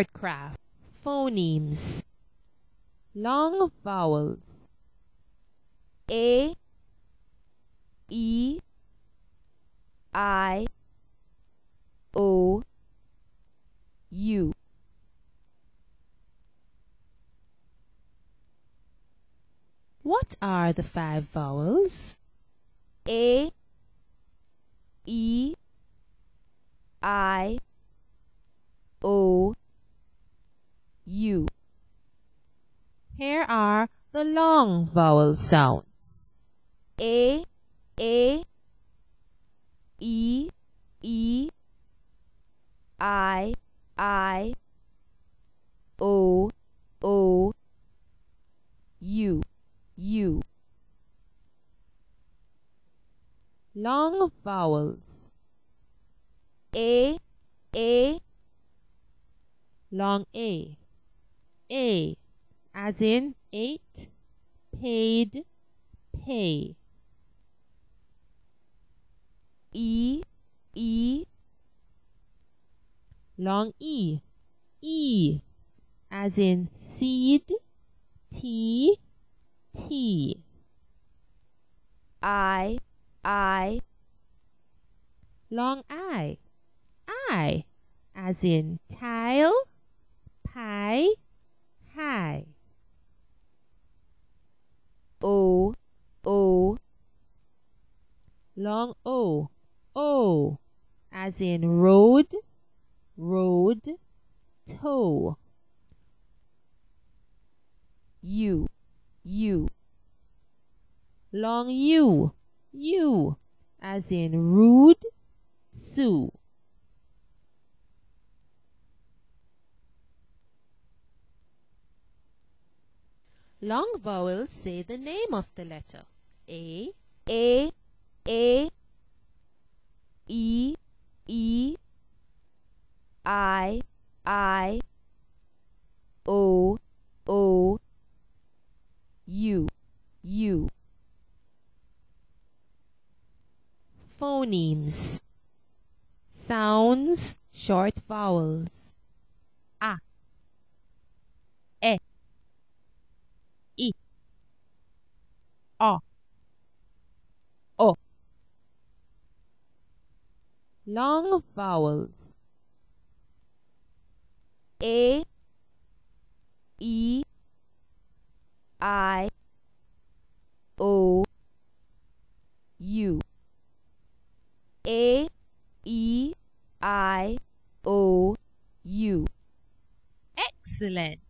Wordcraft. Phonemes. Long vowels. A E I O U. What are the five vowels? A E I O U Here are the long vowel sounds. A A E E I I O O U U Long vowels. A A Long A. A as in eight, paid, pay. E E Long E. E as in seed, tea, tea. I I Long I. I as in tile, pie, high. O O Long O. O as in road, road, toe. U U Long U. U as in rude, Sue. Long vowels say the name of the letter. A, A A E E I I O O U U. Phonemes. Sounds, short vowels. A, E, I, O, O. Long vowels. A E I O U A E I O U Excellent.